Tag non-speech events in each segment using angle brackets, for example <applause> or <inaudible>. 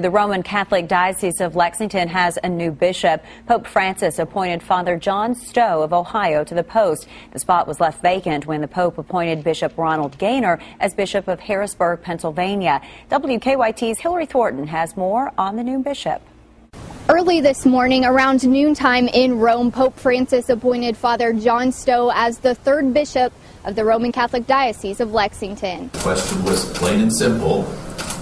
The Roman Catholic Diocese of Lexington has a new bishop. Pope Francis appointed Father John Stowe of Ohio to the post. The spot was left vacant when the Pope appointed Bishop Ronald Gainer as Bishop of Harrisburg, Pennsylvania. WKYT's Hillary Thornton has more on the new bishop. Early this morning, around noontime in Rome, Pope Francis appointed Father John Stowe as the third bishop of the Roman Catholic Diocese of Lexington. The question was plain and simple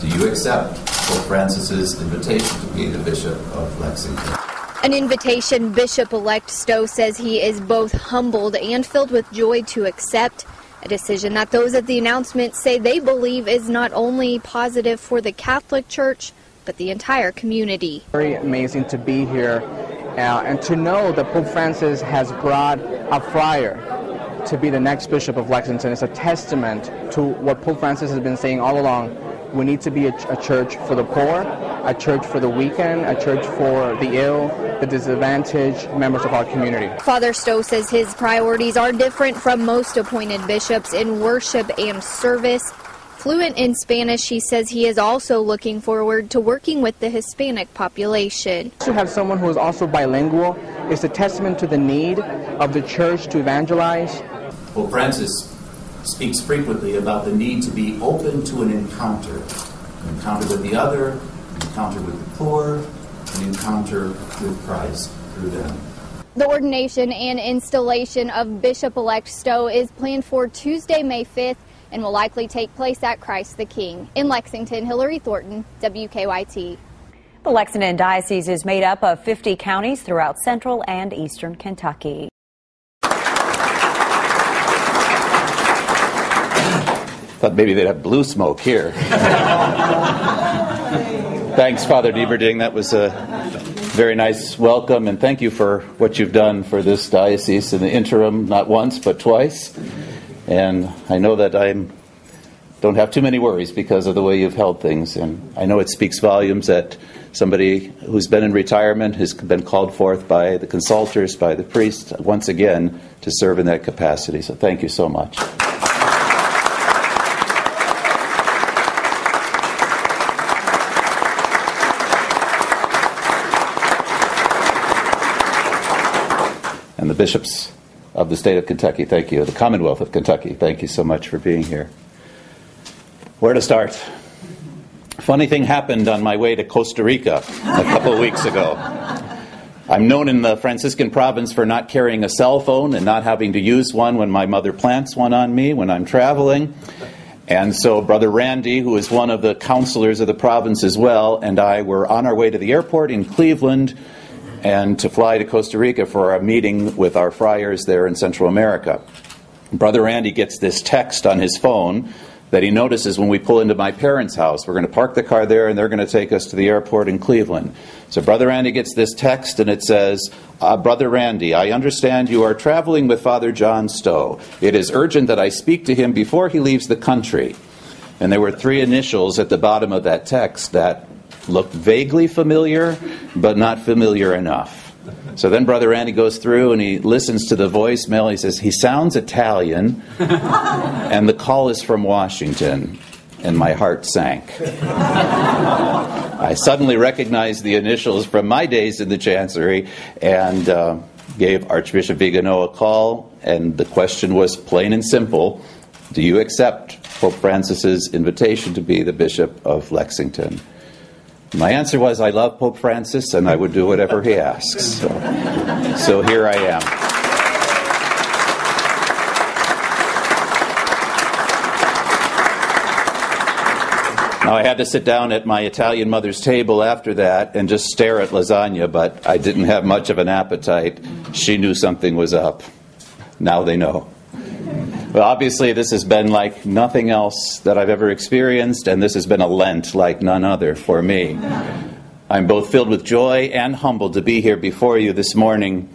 Do you accept Pope Francis's invitation to be the Bishop of Lexington? An invitation Bishop elect Stowe says he is both humbled and filled with joy to accept. A decision that those at the announcement say they believe is not only positive for the Catholic Church, but the entire community. Very amazing to be here uh, and to know that Pope Francis has brought a friar to be the next Bishop of Lexington is a testament to what Pope Francis has been saying all along. We need to be a, a, church for the poor, a church for the weekend, a church for the ill, the disadvantaged members of our community. Father Stowe says his priorities are different from most appointed bishops in worship and service. Fluent in Spanish, he says he is also looking forward to working with the Hispanic population. To have someone who is also bilingual is a testament to the need of the church to evangelize Pope Francis speaks frequently about the need to be open to an encounter an encounter with the other, an encounter with the poor, an encounter with Christ through them. The ordination and installation of Bishop elect Stowe is planned for Tuesday, May 5th, and will likely take place at Christ the King. In Lexington, Hillary Thornton, WKYT. The Lexington Diocese is made up of 50 counties throughout central and eastern Kentucky. Thought maybe they'd have blue smoke here. Thanks, Father Nieberding. That was a very nice welcome, and thank you for what you've done for this diocese in the interim, not once, but twice. And I know that I don't have too many worries because of the way you've held things. And I know it speaks volumes that somebody who's been in retirement has been called forth by the consultors, by the priest, once again, to serve in that capacity. So thank you so much. And the bishops of the state of Kentucky, thank you. The Commonwealth of Kentucky, thank you so much for being here. Where to start? Funny thing happened on my way to Costa Rica a couple weeks ago. I'm known in the Franciscan province for not carrying a cell phone and not having to use one when my mother plants one on me when I'm traveling. And so, Brother Randy, who is one of the counselors of the province as well, and I were on our way to the airport in Cleveland and to fly to Costa Rica for a meeting with our friars there in Central America. Brother Randy gets this text on his phone that he notices when we pull into my parents' house. We're going to park the car there and they're going to take us to the airport in Cleveland. So Brother Randy gets this text and it says, uh, Brother Randy, I understand you are traveling with Father John Stowe. It is urgent that I speak to him before he leaves the country. And there were three initials at the bottom of that text that looked vaguely familiar, but not familiar enough. So then Brother Andy goes through and he listens to the voicemail. He says, He sounds Italian, and the call is from Washington. And my heart sank. I suddenly recognized the initials from my days in the Chancery and uh, gave Archbishop Vigano a call. And the question was plain and simple Do you accept Pope Francis's invitation to be the Bishop of Lexington? My answer was, I love Pope Francis and I would do whatever he asks. So, so here I am. Now, I had to sit down at my Italian mother's table after that and just stare at lasagna, but I didn't have much of an appetite. She knew something was up. Now they know. Obviously, this has been like nothing else that I've ever experienced, and this has been a Lent like none other for me. I'm both filled with joy and humbled to be here before you this morning.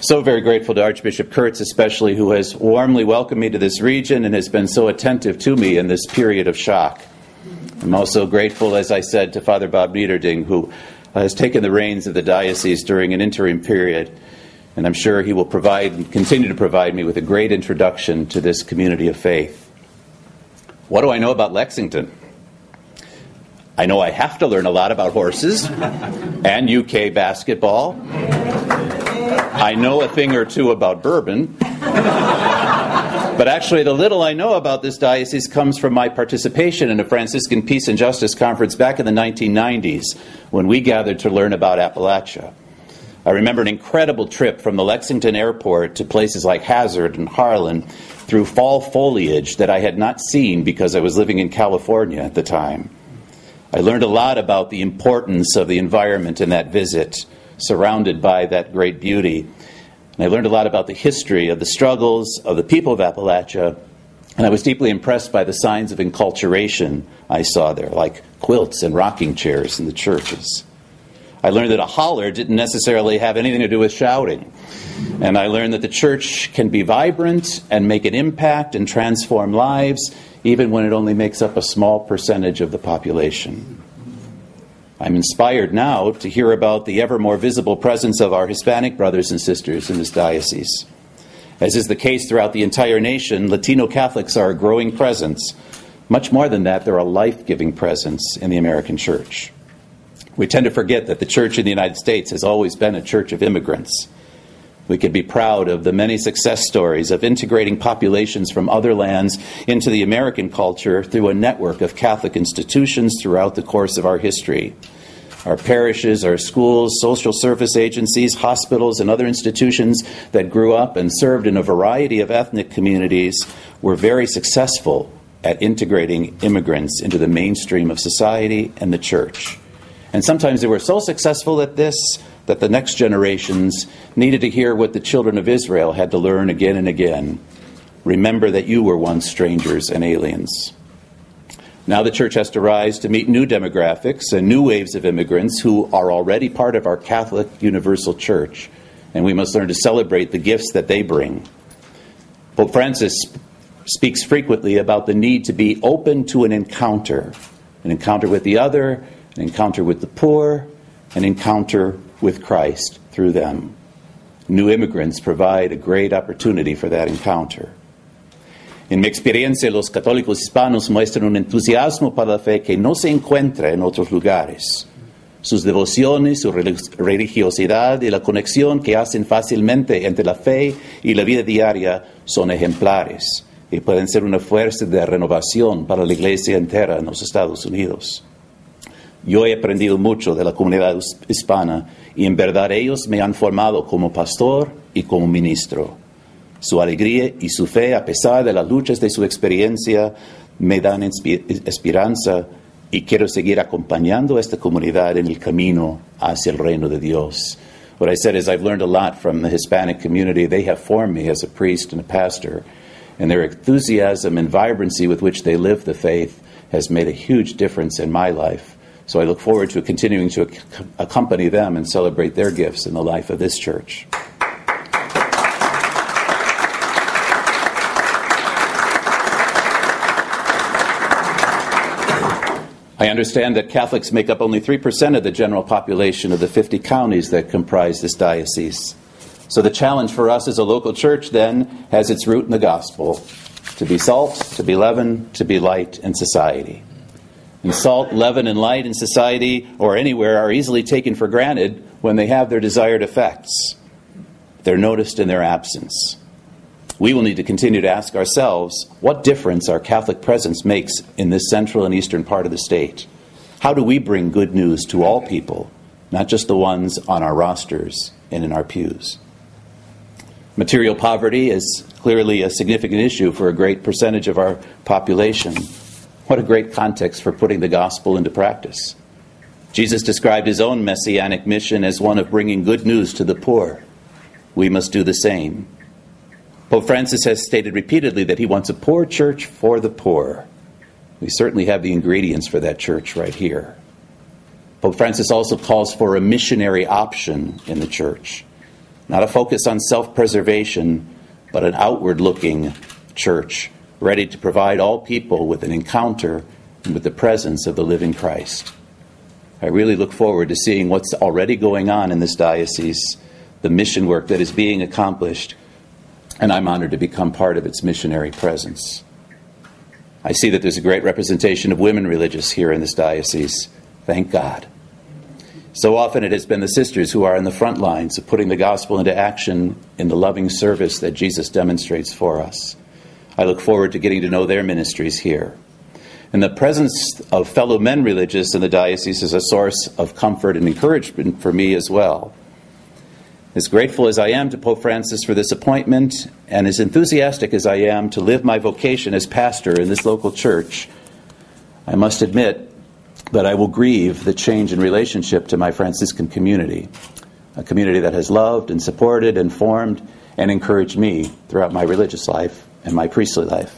So very grateful to Archbishop Kurtz, especially, who has warmly welcomed me to this region and has been so attentive to me in this period of shock. I'm also grateful, as I said, to Father Bob Nieberding, who has taken the reins of the diocese during an interim period and I'm sure he will provide, continue to provide me with a great introduction to this community of faith. What do I know about Lexington? I know I have to learn a lot about horses and UK basketball. I know a thing or two about bourbon. But actually, the little I know about this diocese comes from my participation in a Franciscan Peace and Justice Conference back in the 1990s when we gathered to learn about Appalachia. I remember an incredible trip from the Lexington airport to places like Hazard and Harlan through fall foliage that I had not seen because I was living in California at the time. I learned a lot about the importance of the environment in that visit, surrounded by that great beauty. And I learned a lot about the history of the struggles of the people of Appalachia. And I was deeply impressed by the signs of enculturation I saw there, like quilts and rocking chairs in the churches. I learned that a holler didn't necessarily have anything to do with shouting. And I learned that the church can be vibrant and make an impact and transform lives, even when it only makes up a small percentage of the population. I'm inspired now to hear about the ever more visible presence of our Hispanic brothers and sisters in this diocese. As is the case throughout the entire nation, Latino Catholics are a growing presence. Much more than that, they're a life giving presence in the American church. We tend to forget that the church in the United States has always been a church of immigrants. We can be proud of the many success stories of integrating populations from other lands into the American culture through a network of Catholic institutions throughout the course of our history. Our parishes, our schools, social service agencies, hospitals, and other institutions that grew up and served in a variety of ethnic communities were very successful at integrating immigrants into the mainstream of society and the church. And sometimes they were so successful at this that the next generations needed to hear what the children of Israel had to learn again and again. Remember that you were once strangers and aliens. Now the church has to rise to meet new demographics and new waves of immigrants who are already part of our Catholic Universal Church, and we must learn to celebrate the gifts that they bring. Pope Francis speaks frequently about the need to be open to an encounter an encounter with the other, an encounter with the poor, an encounter with Christ through them. New immigrants provide a great opportunity for that encounter. En mi experiencia, los católicos hispanos muestran un entusiasmo para la fe que no se encuentra en otros lugares. Sus devociones, su religiosidad y la conexión que hacen fácilmente entre la fe y la vida diaria son ejemplares y pueden ser una fuerza de renovación para la iglesia entera en los Estados Unidos. Yo he aprendido mucho de la comunidad hispana y en verdad ellos me han formado como pastor y como ministro. Su alegría y su fe, a pesar de las luchas de su experiencia, me dan esperanza y quiero seguir acompañando a esta comunidad en el camino hacia el reino de Dios. What I said is, I've learned a lot from the Hispanic community. They have formed me as a priest and a pastor, and their enthusiasm and vibrancy with which they live the faith has made a huge difference in my life. So I look forward to continuing to accompany them and celebrate their gifts in the life of this church. I understand that Catholics make up only 3% of the general population of the 50 counties that comprise this diocese. So the challenge for us as a local church then has its root in the gospel to be salt, to be leaven, to be light in society. And salt, leaven, and light in society or anywhere are easily taken for granted when they have their desired effects. They're noticed in their absence we will need to continue to ask ourselves what difference our Catholic presence makes in this central and eastern part of the state. How do we bring good news to all people, not just the ones on our rosters and in our pews? Material poverty is clearly a significant issue for a great percentage of our population. What a great context for putting the gospel into practice. Jesus described his own messianic mission as one of bringing good news to the poor. We must do the same. Pope Francis has stated repeatedly that he wants a poor church for the poor. We certainly have the ingredients for that church right here. Pope Francis also calls for a missionary option in the church, not a focus on self preservation, but an outward looking church ready to provide all people with an encounter with the presence of the living Christ. I really look forward to seeing what's already going on in this diocese, the mission work that is being accomplished and I'm honored to become part of its missionary presence. I see that there's a great representation of women religious here in this diocese. Thank God. So often it has been the sisters who are in the front lines of putting the gospel into action in the loving service that Jesus demonstrates for us. I look forward to getting to know their ministries here. And the presence of fellow men religious in the diocese is a source of comfort and encouragement for me as well. As grateful as I am to Pope Francis for this appointment, and as enthusiastic as I am to live my vocation as pastor in this local church, I must admit that I will grieve the change in relationship to my Franciscan community, a community that has loved and supported and formed and encouraged me throughout my religious life and my priestly life.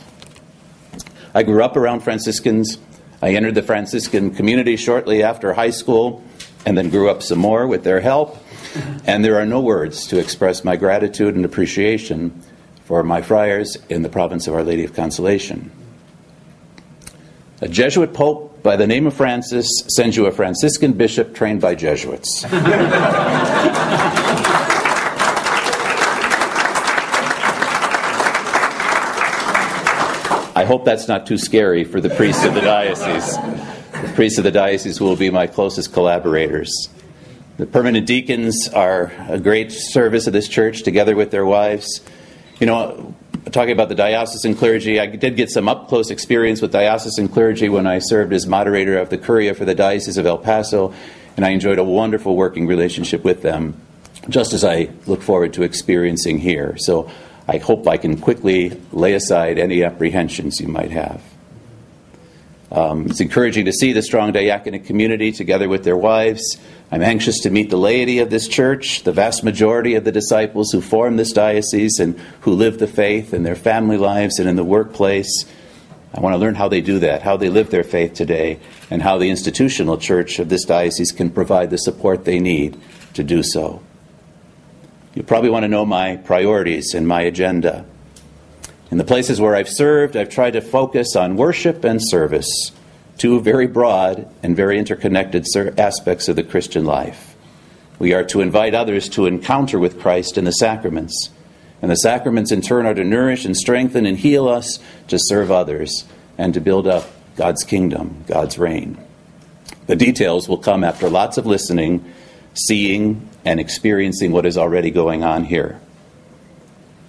I grew up around Franciscans. I entered the Franciscan community shortly after high school and then grew up some more with their help. And there are no words to express my gratitude and appreciation for my friars in the province of Our Lady of Consolation. A Jesuit pope by the name of Francis sends you a Franciscan bishop trained by Jesuits. <laughs> hope that's not too scary for the priests of the diocese. The priests of the diocese will be my closest collaborators. The permanent deacons are a great service of this church together with their wives. You know, talking about the diocesan clergy, I did get some up close experience with diocesan clergy when I served as moderator of the Curia for the Diocese of El Paso, and I enjoyed a wonderful working relationship with them, just as I look forward to experiencing here. So I hope I can quickly lay aside any apprehensions you might have. Um, it's encouraging to see the strong diaconate community together with their wives. I'm anxious to meet the laity of this church, the vast majority of the disciples who form this diocese and who live the faith in their family lives and in the workplace. I want to learn how they do that, how they live their faith today, and how the institutional church of this diocese can provide the support they need to do so. You probably want to know my priorities and my agenda. In the places where I've served, I've tried to focus on worship and service, two very broad and very interconnected aspects of the Christian life. We are to invite others to encounter with Christ in the sacraments, and the sacraments in turn are to nourish and strengthen and heal us to serve others and to build up God's kingdom, God's reign. The details will come after lots of listening, seeing, and experiencing what is already going on here.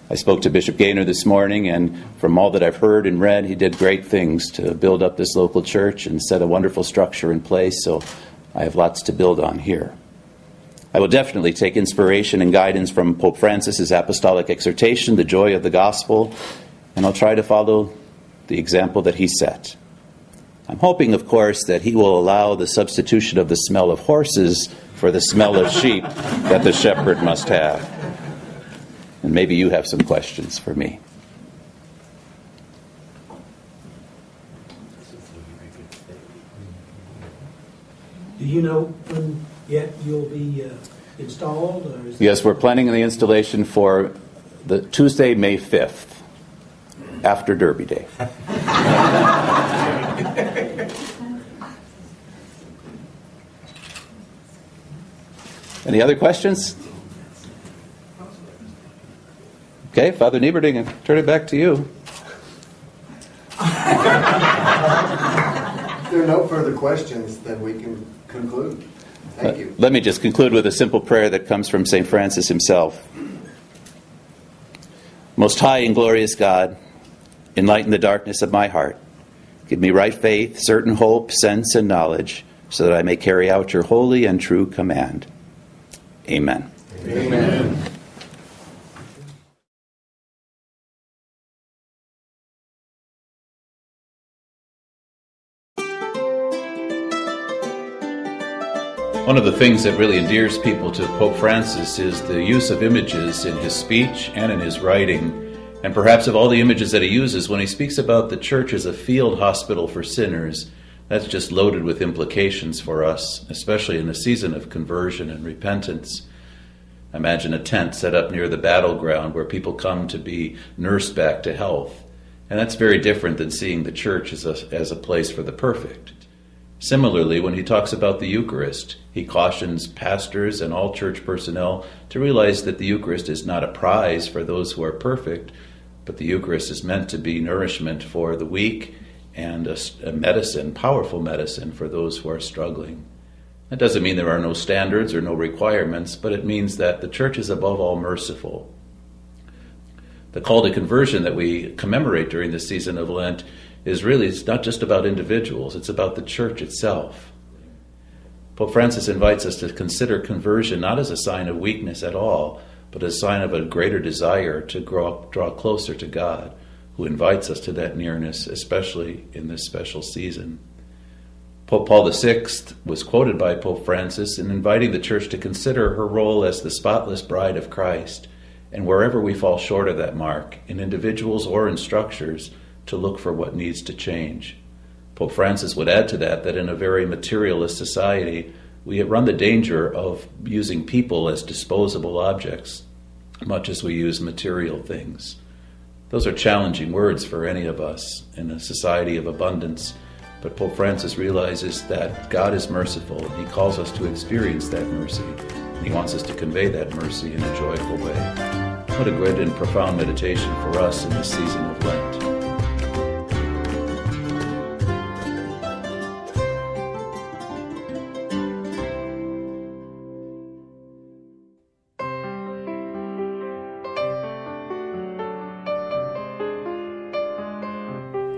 I spoke to Bishop Gainer this morning, and from all that I've heard and read, he did great things to build up this local church and set a wonderful structure in place, so I have lots to build on here. I will definitely take inspiration and guidance from Pope Francis's apostolic exhortation, The Joy of the Gospel, and I'll try to follow the example that he set. I'm hoping, of course, that he will allow the substitution of the smell of horses for the smell of sheep that the shepherd must have. And maybe you have some questions for me. Do you know when yet you'll be uh, installed? yes, we're planning the installation for the Tuesday, May 5th, after Derby Day. <laughs> <laughs> Any other questions? Okay, Father Nieberding, I turn it back to you. if there are no further questions, then we can conclude. Thank you. Let me just conclude with a simple prayer that comes from St. Francis himself. Most high and glorious God, enlighten the darkness of my heart. Give me right faith, certain hope, sense, and knowledge, so that I may carry out your holy and true command. Amen. Amen. One of the things that really endears people to Pope Francis is the use of images in his speech and in his writing. And perhaps of all the images that he uses, when he speaks about the church as a field hospital for sinners, that's just loaded with implications for us, especially in a season of conversion and repentance. Imagine a tent set up near the battleground where people come to be nursed back to health. And that's very different than seeing the church as a, as a place for the perfect. Similarly, when he talks about the Eucharist, he cautions pastors and all church personnel to realize that the Eucharist is not a prize for those who are perfect, but the Eucharist is meant to be nourishment for the weak and a, a medicine, powerful medicine for those who are struggling. That doesn't mean there are no standards or no requirements, but it means that the church is above all merciful. The call to conversion that we commemorate during the season of Lent is really it's not just about individuals, it's about the church itself. Pope Francis invites us to consider conversion not as a sign of weakness at all, but a sign of a greater desire to draw, draw closer to God, who invites us to that nearness, especially in this special season. Pope Paul VI was quoted by Pope Francis in inviting the Church to consider her role as the spotless bride of Christ, and wherever we fall short of that mark, in individuals or in structures, to look for what needs to change. Pope Francis would add to that that in a very materialist society, we run the danger of using people as disposable objects, much as we use material things. Those are challenging words for any of us in a society of abundance. But Pope Francis realizes that God is merciful and he calls us to experience that mercy. And he wants us to convey that mercy in a joyful way. What a great and profound meditation for us in this season of Lent.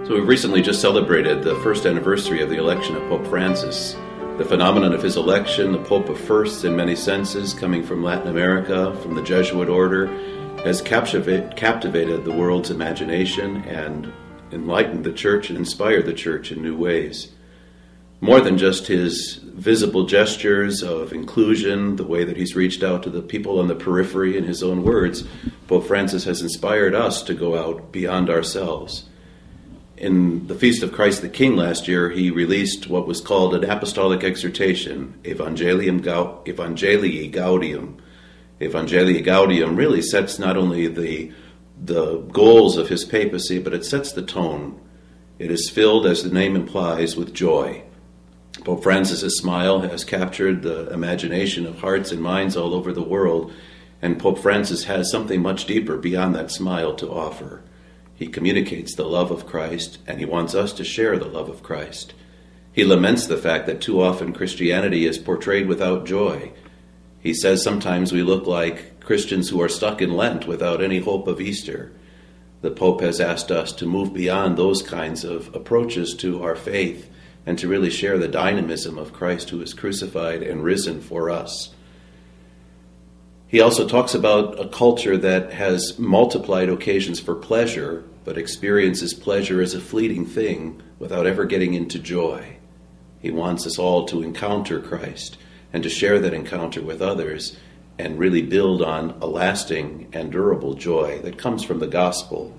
So we've recently just celebrated the first anniversary of the election of Pope Francis. The phenomenon of his election, the Pope of firsts in many senses, coming from Latin America, from the Jesuit order, has captivated the world's imagination and enlightened the church and inspired the church in new ways. More than just his visible gestures of inclusion, the way that he's reached out to the people on the periphery in his own words, Pope Francis has inspired us to go out beyond ourselves in the Feast of Christ the King last year, he released what was called an apostolic exhortation, Evangelium Evangelii Gaudium. Evangelii Gaudium really sets not only the the goals of his papacy, but it sets the tone. It is filled, as the name implies, with joy. Pope Francis's smile has captured the imagination of hearts and minds all over the world, and Pope Francis has something much deeper beyond that smile to offer. He communicates the love of Christ, and he wants us to share the love of Christ. He laments the fact that too often Christianity is portrayed without joy. He says sometimes we look like Christians who are stuck in Lent without any hope of Easter. The Pope has asked us to move beyond those kinds of approaches to our faith and to really share the dynamism of Christ who is crucified and risen for us. He also talks about a culture that has multiplied occasions for pleasure, but experiences pleasure as a fleeting thing without ever getting into joy. He wants us all to encounter Christ and to share that encounter with others and really build on a lasting and durable joy that comes from the gospel.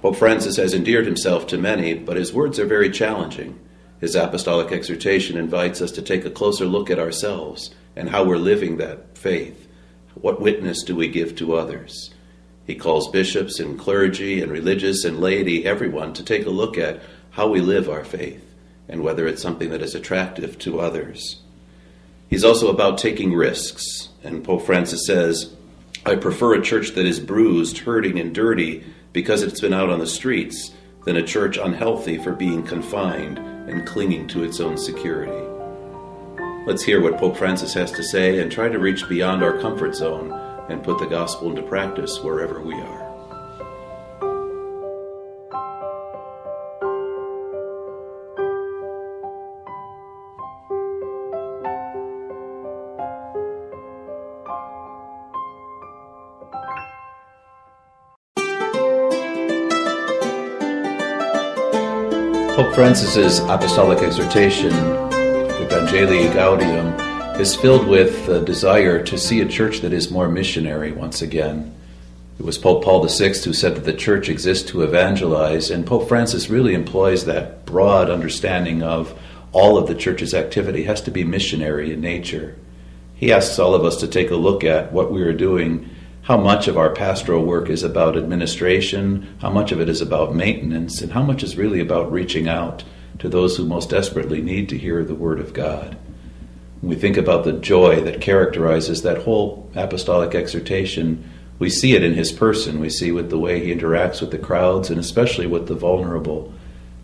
Pope Francis has endeared himself to many, but his words are very challenging. His apostolic exhortation invites us to take a closer look at ourselves and how we're living that faith. What witness do we give to others? He calls bishops and clergy and religious and laity, everyone, to take a look at how we live our faith and whether it's something that is attractive to others. He's also about taking risks, and Pope Francis says, I prefer a church that is bruised, hurting, and dirty because it's been out on the streets than a church unhealthy for being confined and clinging to its own security. Let's hear what Pope Francis has to say and try to reach beyond our comfort zone and put the gospel into practice wherever we are. Francis's apostolic exhortation Evangelii Gaudium is filled with the desire to see a church that is more missionary once again. It was Pope Paul VI who said that the church exists to evangelize, and Pope Francis really employs that broad understanding of all of the church's activity has to be missionary in nature. He asks all of us to take a look at what we are doing, how much of our pastoral work is about administration, how much of it is about maintenance, and how much is really about reaching out to those who most desperately need to hear the Word of God. When we think about the joy that characterizes that whole apostolic exhortation, we see it in his person. We see with the way he interacts with the crowds and especially with the vulnerable.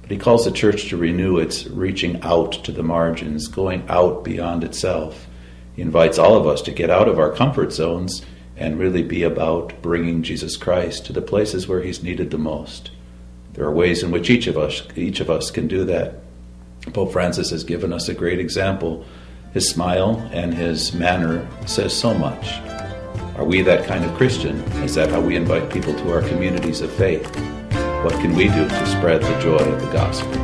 But he calls the church to renew its reaching out to the margins, going out beyond itself. He invites all of us to get out of our comfort zones and really be about bringing Jesus Christ to the places where he's needed the most. There are ways in which each of us each of us can do that. Pope Francis has given us a great example. His smile and his manner says so much. Are we that kind of Christian? Is that how we invite people to our communities of faith? What can we do to spread the joy of the gospel?